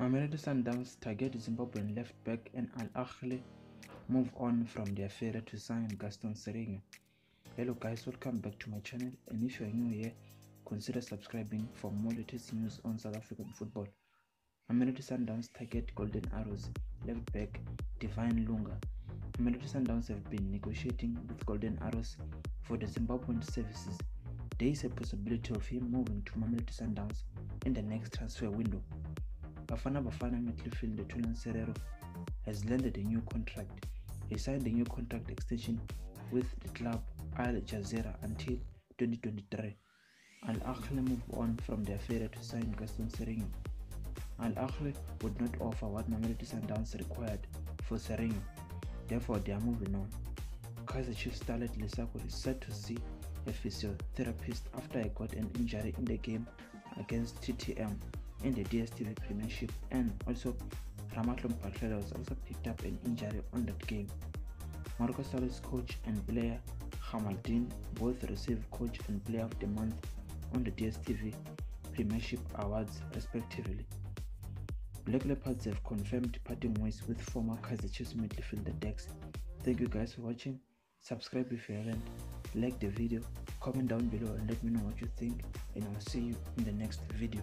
Mamelodi Sundowns target Zimbabwean left back and Al Ahly move on from their failure to sign Gaston Sirino. Hello guys, welcome back to my channel and if you are new here, consider subscribing for more latest news on South African football. Mamelodi Sundowns target Golden Arrows left back Divine Lunga. Mamelodi Sundowns have been negotiating with Golden Arrows for the Zimbabwean services. There is a possibility of him moving to Mamelodi Sundowns in the next transfer window. Bafana Bafana midfielder Thulani Serero has landed a new contract. He signed a new contract extension with the club Al Jazira until 2023. Al Ahly move on from their failure to sign Gaston Sirino. Al Ahly would not offer what Mamelodi Sundowns required for Sirino. Therefore, they are moving on. Kaizer Chiefs starlet Lesako is set to see a physiotherapist after he got an injury in the game against TTM in the DSTV Premiership and also Ramahlwe Mphahlele also picked up an injury on that game. Moroka Swallows coach and player Gamildien both received coach and player of the month on the DSTV Premiership Awards respectively. Black Leopards have confirmed parting ways with former Kaizer Chiefs midfielder Dax. Thank you guys for watching. Subscribe if you haven't. Like the video, comment down below and let me know what you think and I'll see you in the next video.